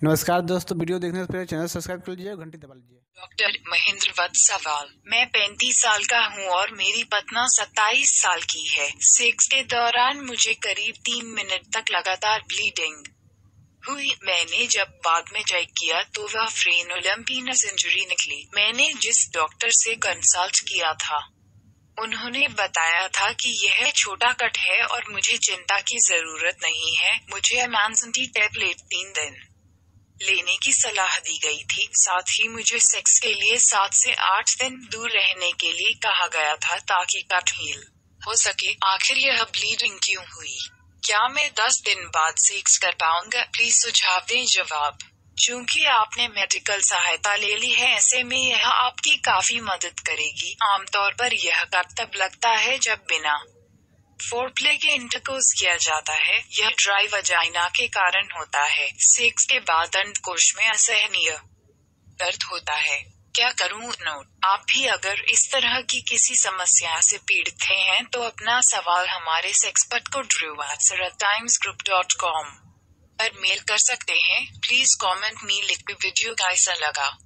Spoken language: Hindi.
नमस्कार दोस्तों, वीडियो देखने से पहले चैनल सब्सक्राइब कर लीजिए घंटी दबा लीजिए। डॉक्टर महेंद्र वत्स सवाल। मैं पैंतीस साल का हूँ और मेरी पत्ना सत्ताईस साल की है। सेक्स के दौरान मुझे करीब तीन मिनट तक लगातार ब्लीडिंग हुई। मैंने जब बाद में चेक किया तो वह फ्रेनोलम्पीनस इंजरी निकली। मैंने जिस डॉक्टर से कंसल्ट किया था, उन्होंने बताया था कि यह छोटा कट है और मुझे चिंता की ज़रूरत नहीं है। मुझे अमानसंटी टैबलेट तीन दिन। लेने की सलाह दी गई थी। साथ ही मुझे सेक्स के लिए सात से आठ दिन दूर रहने के लिए कहा गया था ताकि कट हील हो सके। आखिर यह ब्लीडिंग क्यों हुई? क्या मैं दस दिन बाद सेक्स कर पाऊँगा? प्लीज़ सुझाव दें जवाब। चूँकि आपने मेडिकल सहायता ले ली है, ऐसे में यह आपकी काफ़ी मदद करेगी। आमतौर पर यह कब तब लगता है जब बिना फोरप्ले के इंटरकोर्स किया जाता है। यह ड्राई वजाइना के कारण होता है। सेक्स के बाद अंडकोश में असहनीय दर्द होता है। क्या करूँ? नोट आप भी अगर इस तरह की किसी समस्या से पीड़ित हैं तो अपना सवाल हमारे सेक्सपर्ट को Drew times group dot com पर मेल कर सकते हैं। प्लीज़ कमेंट मी लिख वीडियो कैसा लगा।